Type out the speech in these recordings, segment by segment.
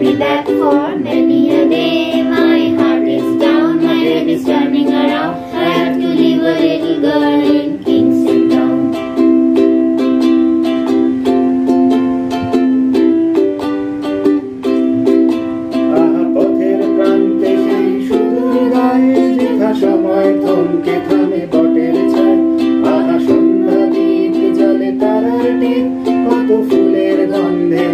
be back for many a day. My heart is down, my head is turning around. I have to leave a little girl in Kingston town. পথের প্রান্তে সেই সুদূর গায়ে যেথা সময় থমকে থামে বটের ছায় আহা সন্ধ্যা দ্বীপ জলে তারার কত ফুলের গন্ধে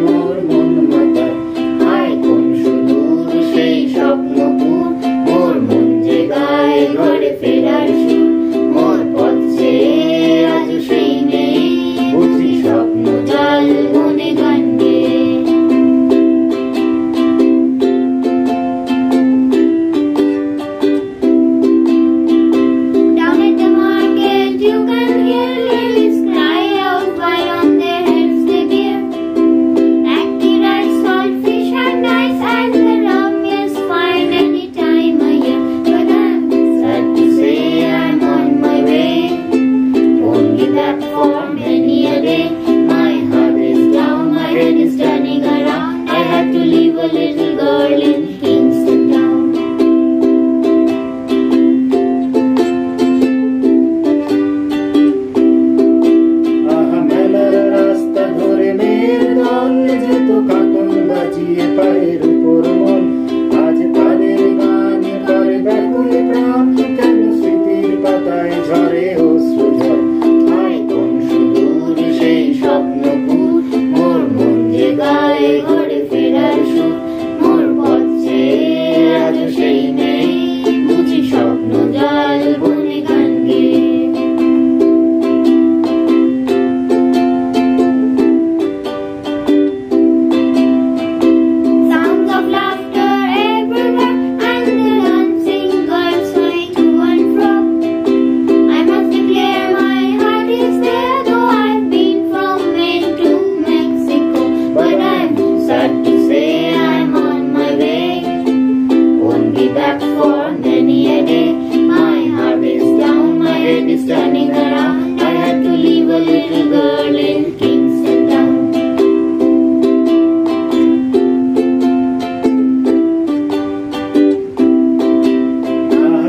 children is turning around. I had to leave a little girl in Kingston town.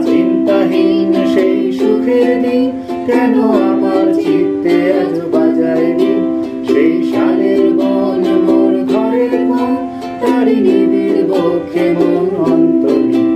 চিন্তাহীন সেই সুখের দিন কেন আমার চিত্তে আজ বাজায় দিন সেই সালের বন মোর ঘরের মন তারি নিবিড় বক্ষে মন অন্তরীণ